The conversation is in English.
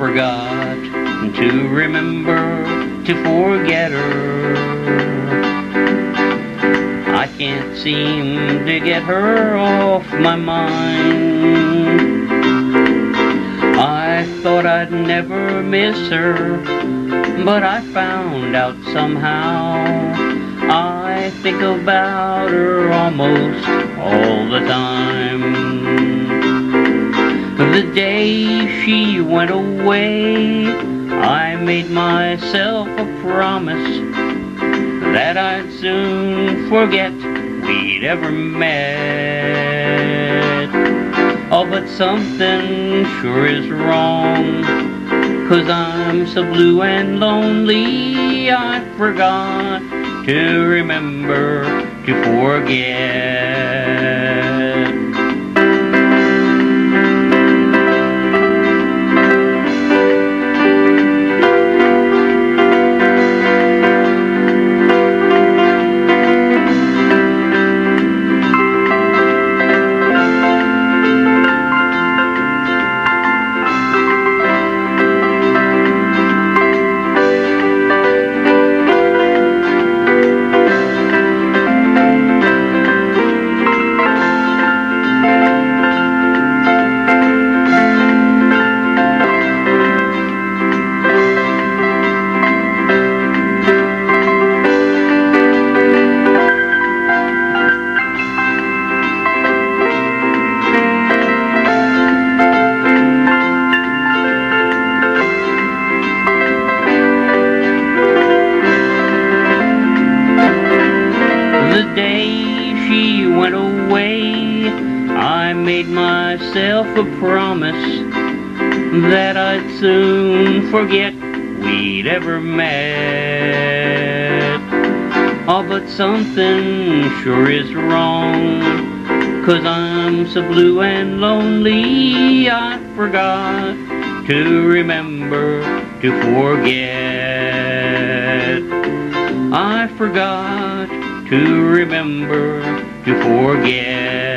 forgot to remember to forget her. I can't seem to get her off my mind. I thought I'd never miss her, but I found out somehow. I think about her almost all the time. The day she went away, I made myself a promise that I'd soon forget we'd ever met. Oh, but something sure is wrong, cause I'm so blue and lonely, I forgot to remember to forget. The day she went away, I made myself a promise that I'd soon forget we'd ever met. Oh, but something sure is wrong, cause I'm so blue and lonely, I forgot to remember to forget. I forgot to remember to forget.